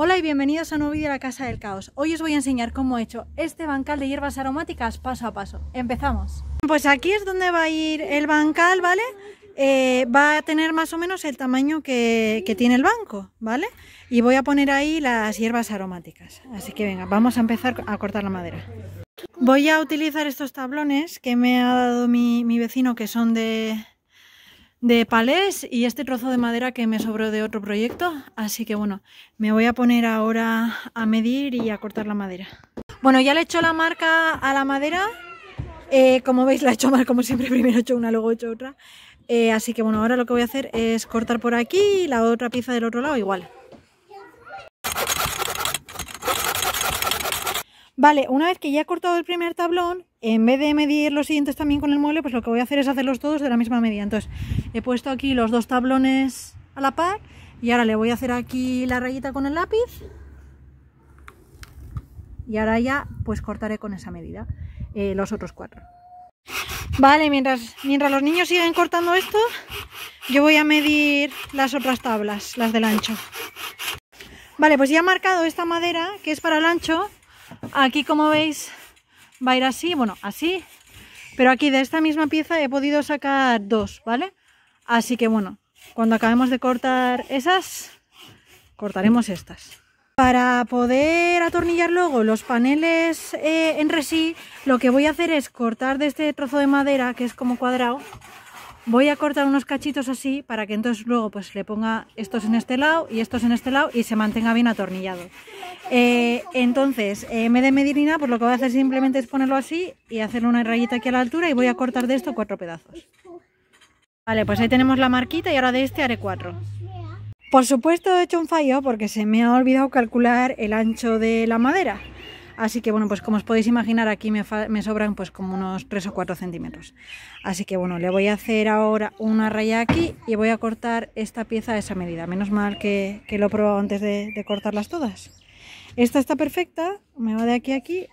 Hola y bienvenidos a un nuevo vídeo de la Casa del Caos. Hoy os voy a enseñar cómo he hecho este bancal de hierbas aromáticas paso a paso. Empezamos. Pues aquí es donde va a ir el bancal, ¿vale? Eh, va a tener más o menos el tamaño que, tiene el banco, ¿vale? Y voy a poner ahí las hierbas aromáticas. Así que venga, vamos a empezar a cortar la madera. Voy a utilizar estos tablones que me ha dado mi vecino que son de, de palés y este trozo de madera que me sobró de otro proyecto. Así que bueno, me voy a poner ahora a medir y a cortar la madera. Bueno, ya le he hecho la marca a la madera. Eh, como veis la he hecho mal, como siempre, primero he hecho una, luego he hecho otra. Eh, así que bueno, ahora lo que voy a hacer es cortar por aquí y la otra pieza del otro lado igual. Vale, una vez que ya he cortado el primer tablón, en vez de medir los siguientes también con el mueble, pues lo que voy a hacer es hacerlos todos de la misma medida. Entonces, he puesto aquí los dos tablones a la par y ahora le voy a hacer aquí la rayita con el lápiz. Y ahora ya, pues cortaré con esa medida eh, los otros cuatro. Vale, mientras, mientras los niños siguen cortando esto, yo voy a medir las otras tablas, las del ancho. Vale, pues ya he marcado esta madera, que es para el ancho, Aquí como veis va a ir así, bueno, así. Pero aquí de esta misma pieza he podido sacar dos, ¿vale? Así que bueno, cuando acabemos de cortar esas, cortaremos estas. Para poder atornillar luego los paneles eh, en resí, lo que voy a hacer es cortar de este trozo de madera, que es como cuadrado, voy a cortar unos cachitos así para que entonces luego pues le ponga estos en este lado y estos en este lado y se mantenga bien atornillado. Eh, entonces, eh, en vez de medir pues lo que voy a hacer simplemente es ponerlo así y hacerle una rayita aquí a la altura y voy a cortar de esto cuatro pedazos. Vale, pues ahí tenemos la marquita y ahora de este haré cuatro. Por supuesto he hecho un fallo porque se me ha olvidado calcular el ancho de la madera. Así que bueno, pues como os podéis imaginar aquí me, sobran pues como unos 3 o 4 centímetros. Así que bueno, le voy a hacer ahora una raya aquí y voy a cortar esta pieza a esa medida. Menos mal que, lo he probado antes de, de cortarlas todas. Esta está perfecta, me va de aquí a aquí,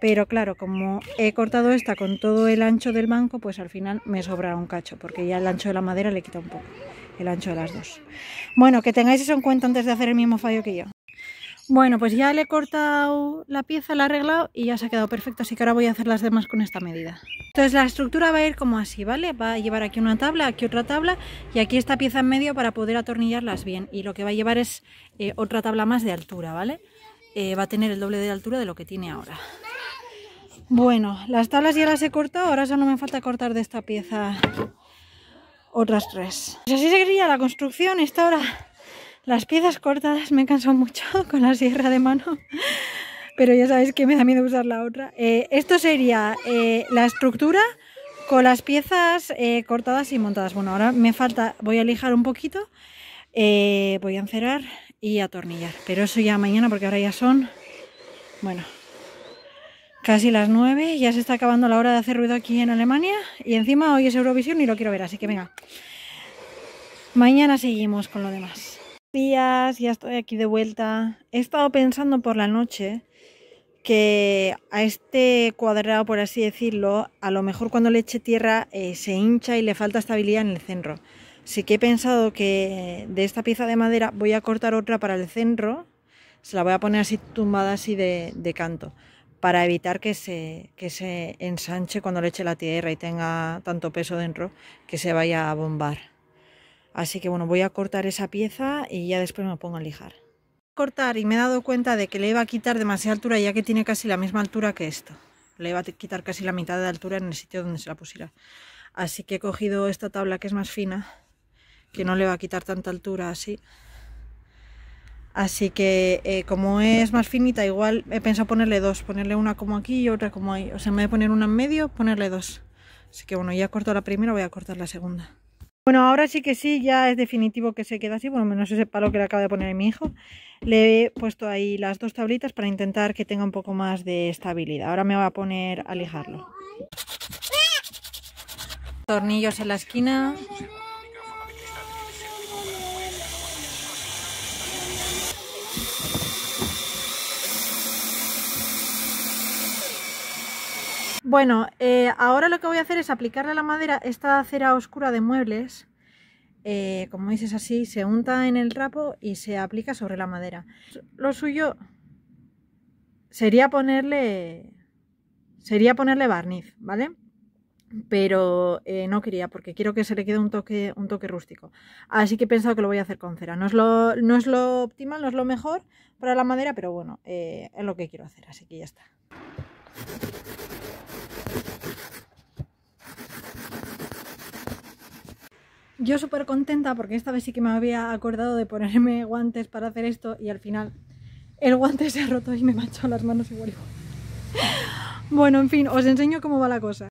pero claro, como he cortado esta con todo el ancho del banco, pues al final me sobra un cacho, porque ya el ancho de la madera le quita un poco, el ancho de las dos. Bueno, que tengáis eso en cuenta antes de hacer el mismo fallo que yo. Bueno, pues ya le he cortado la pieza, la he arreglado y ya se ha quedado perfecto, así que ahora voy a hacer las demás con esta medida. Entonces la estructura va a ir como así, ¿vale? Va a llevar aquí una tabla, aquí otra tabla y aquí esta pieza en medio para poder atornillarlas bien. Y lo que va a llevar es eh, otra tabla más de altura, ¿vale? Eh, va a tener el doble de altura de lo que tiene ahora. Bueno, las tablas ya las he cortado, ahora solo me falta cortar de esta pieza otras tres. Pues así seguiría la construcción, esta hora las piezas cortadas me cansan mucho con la sierra de mano, pero ya sabéis que me da miedo usar la otra. Eh, esto sería eh, la estructura con las piezas eh, cortadas y montadas. Bueno, ahora me falta, voy a lijar un poquito, voy a encerar y atornillar. Pero eso ya mañana porque ahora ya son, bueno, casi las 9. Ya se está acabando la hora de hacer ruido aquí en Alemania y encima hoy es Eurovisión y lo quiero ver, así que venga. Mañana seguimos con lo demás días, ya estoy aquí de vuelta. He estado pensando por la noche que a este cuadrado, por así decirlo, a lo mejor cuando le eche tierra eh, se hincha y le falta estabilidad en el centro. Así que he pensado que de esta pieza de madera voy a cortar otra para el centro, se la voy a poner así tumbada así de, de canto, para evitar que se, que se ensanche cuando le eche la tierra y tenga tanto peso dentro que se vaya a bombar. Así que bueno, voy a cortar esa pieza y ya después me pongo a lijar. Cortar y me he dado cuenta de que le iba a quitar demasiada altura ya que tiene casi la misma altura que esto. Le iba a quitar casi la mitad de altura en el sitio donde se la pusiera. Así que he cogido esta tabla que es más fina, que no le va a quitar tanta altura así. Así que eh, como es más finita, igual he pensado ponerle dos, ponerle una como aquí y otra como ahí. O sea, en vez de poner una en medio, ponerle dos. Así que bueno, ya corto la primera, voy a cortar la segunda. Bueno, ahora sí que sí, ya es definitivo que se queda así, bueno, menos ese palo que le acaba de poner mi hijo. Le he puesto ahí las dos tablitas para intentar que tenga un poco más de estabilidad. Ahora me va a poner a lijarlo. Tornillos en la esquina. Bueno, eh, ahora lo que voy a hacer es aplicarle a la madera esta cera oscura de muebles eh, como veis es así, se unta en el trapo y se aplica sobre la madera. Lo suyo sería ponerle, sería ponerle barniz, ¿vale? pero eh, no quería porque quiero que se le quede un toque, un toque rústico. Así que he pensado que lo voy a hacer con cera. No es lo, no es lo optimal, no es lo mejor para la madera, pero bueno, es lo que quiero hacer, así que ya está. Yo súper contenta porque esta vez sí que me había acordado de ponerme guantes para hacer esto y al final el guante se ha roto y me manchado las manos igual. Bueno, en fin, os enseño cómo va la cosa.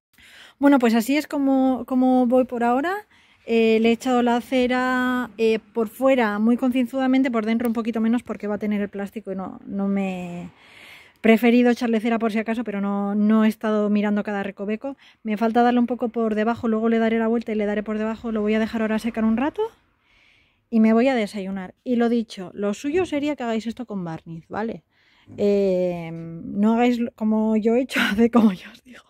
Bueno, pues así es como, como voy por ahora. Eh, le he echado la cera eh, por fuera muy concienzudamente, por dentro un poquito menos porque va a tener el plástico y no, no me... Preferido echarle cera por si acaso, pero no, no he estado mirando cada recoveco. Me falta darle un poco por debajo, luego le daré la vuelta y le daré por debajo. Lo voy a dejar ahora secar un rato y me voy a desayunar. Y lo dicho, lo suyo sería que hagáis esto con barniz, ¿vale? Eh, no hagáis como yo he hecho, hace como yo os digo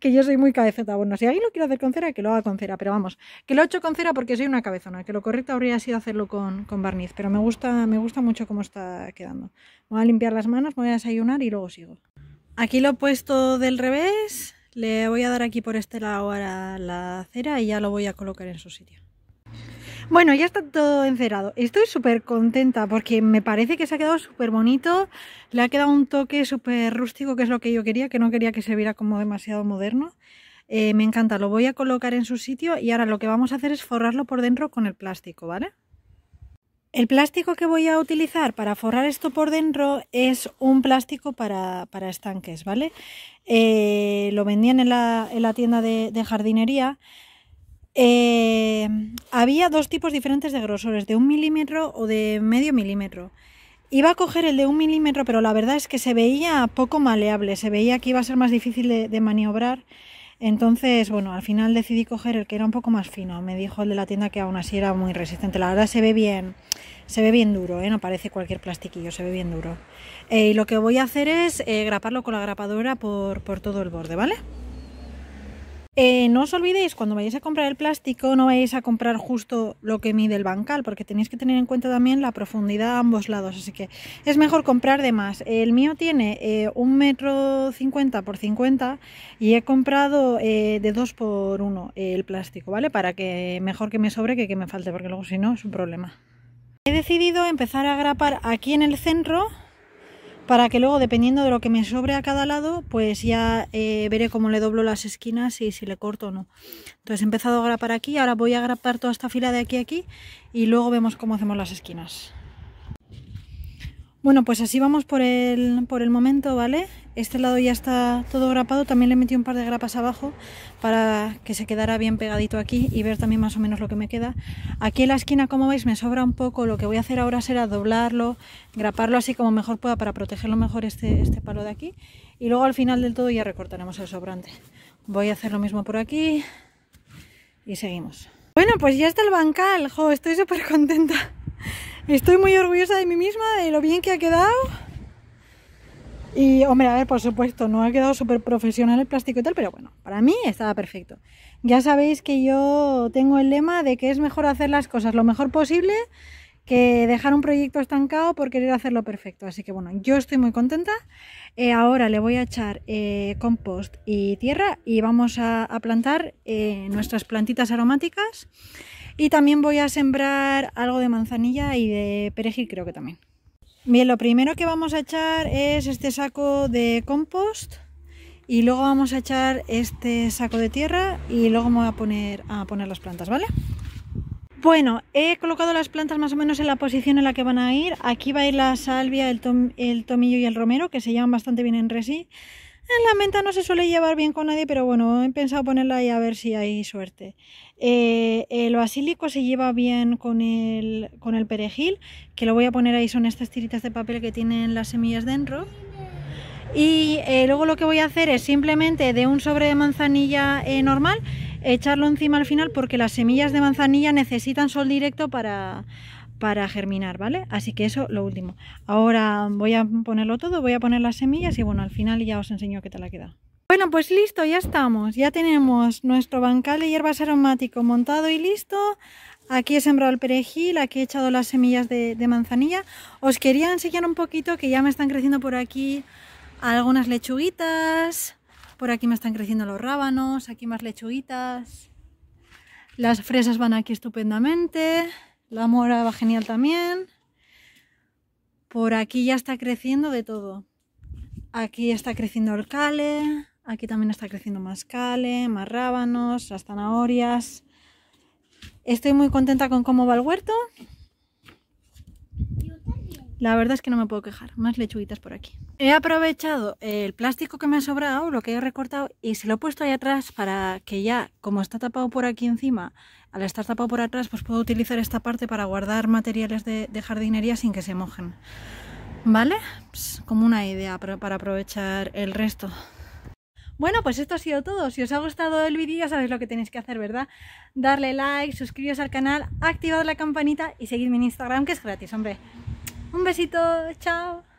que yo soy muy cabezota. Bueno, si alguien lo quiere hacer con cera, que lo haga con cera, pero vamos, que lo he hecho con cera porque soy una cabezona, que lo correcto habría sido hacerlo con, barniz, pero me gusta, me gusta mucho cómo está quedando. Voy a limpiar las manos, voy a desayunar y luego sigo. Aquí lo he puesto del revés, le voy a dar aquí por este lado ahora la cera y ya lo voy a colocar en su sitio. Bueno, ya está todo encerado. Estoy súper contenta porque me parece que se ha quedado súper bonito. Le ha quedado un toque súper rústico, que es lo que yo quería, que no quería que se viera como demasiado moderno. Eh, me encanta, lo voy a colocar en su sitio y ahora lo que vamos a hacer es forrarlo por dentro con el plástico, ¿vale? El plástico que voy a utilizar para forrar esto por dentro es un plástico para, estanques, ¿vale? Eh, lo vendían en la, tienda de jardinería eh, había dos tipos diferentes de grosores, de un milímetro o de medio milímetro. Iba a coger el de un milímetro, pero la verdad es que se veía poco maleable, se veía que iba a ser más difícil de, maniobrar. Entonces, bueno, al final decidí coger el que era un poco más fino. Me dijo el de la tienda que aún así era muy resistente. La verdad se ve bien, se ve bien duro, ¿eh? no parece cualquier plastiquillo, se ve bien duro. Eh, y lo que voy a hacer es eh, graparlo con la grapadora por, por todo el borde, ¿vale? Eh, no os olvidéis, cuando vayáis a comprar el plástico, no vayáis a comprar justo lo que mide el bancal, porque tenéis que tener en cuenta también la profundidad a ambos lados, así que es mejor comprar de más. El mío tiene eh, un metro cincuenta por 50 y he comprado eh, de 2 por 1 el plástico, ¿vale? Para que mejor que me sobre que que me falte, porque luego si no es un problema. He decidido empezar a grapar aquí en el centro para que luego dependiendo de lo que me sobre a cada lado pues ya eh, veré cómo le doblo las esquinas y si le corto o no entonces he empezado a grapar aquí ahora voy a grapar toda esta fila de aquí a aquí y luego vemos cómo hacemos las esquinas bueno, pues así vamos por el, por el momento, ¿vale? Este lado ya está todo grapado, también le metí un par de grapas abajo para que se quedara bien pegadito aquí y ver también más o menos lo que me queda. Aquí en la esquina, como veis, me sobra un poco, lo que voy a hacer ahora será doblarlo, graparlo así como mejor pueda para protegerlo mejor este, este palo de aquí y luego al final del todo ya recortaremos el sobrante. Voy a hacer lo mismo por aquí y seguimos. Bueno, pues ya está el bancal, jo, estoy súper contenta. Estoy muy orgullosa de mí misma, de lo bien que ha quedado. Y, hombre, a ver, por supuesto, no ha quedado súper profesional el plástico y tal, pero bueno, para mí estaba perfecto. Ya sabéis que yo tengo el lema de que es mejor hacer las cosas lo mejor posible que dejar un proyecto estancado por querer hacerlo perfecto. Así que bueno, yo estoy muy contenta. Eh, ahora le voy a echar eh, compost y tierra y vamos a, plantar eh, nuestras plantitas aromáticas. Y también voy a sembrar algo de manzanilla y de perejil creo que también. Bien, lo primero que vamos a echar es este saco de compost y luego vamos a echar este saco de tierra y luego voy a poner a poner las plantas, ¿vale? Bueno, he colocado las plantas más o menos en la posición en la que van a ir. Aquí va a ir la salvia, el, el tomillo y el romero, que se llevan bastante bien en resi. En la menta no se suele llevar bien con nadie, pero bueno, he pensado ponerla ahí a ver si hay suerte. Eh, el basílico se lleva bien con el, con el perejil, que lo voy a poner ahí, son estas tiritas de papel que tienen las semillas dentro. Y eh, luego lo que voy a hacer es simplemente de un sobre de manzanilla eh, normal, echarlo encima al final porque las semillas de manzanilla necesitan sol directo para, para germinar, ¿vale? Así que eso lo último. Ahora voy a ponerlo todo, voy a poner las semillas y bueno, al final ya os enseño qué tal ha quedado. Bueno, pues listo, ya estamos. Ya tenemos nuestro bancal de hierbas aromático montado y listo. Aquí he sembrado el perejil, aquí he echado las semillas de, de manzanilla. Os quería enseñar un poquito que ya me están creciendo por aquí algunas lechuguitas. Por aquí me están creciendo los rábanos, aquí más lechuguitas. Las fresas van aquí estupendamente. La mora va genial también. Por aquí ya está creciendo de todo. Aquí está creciendo el cale. Aquí también está creciendo más cale, más rábanos, las zanahorias. Estoy muy contenta con cómo va el huerto. La verdad es que no me puedo quejar. Más lechuguitas por aquí. He aprovechado el plástico que me ha sobrado, lo que he recortado, y se lo he puesto ahí atrás para que ya, como está tapado por aquí encima, al estar tapado por atrás, pues puedo utilizar esta parte para guardar materiales de, jardinería sin que se mojen. ¿Vale? Pues como una idea para, para aprovechar el resto. Bueno, pues esto ha sido todo. Si os ha gustado el vídeo ya sabéis lo que tenéis que hacer, ¿verdad? Darle like, suscribiros al canal, activad la campanita y seguidme en Instagram que es gratis, hombre. Un besito, chao.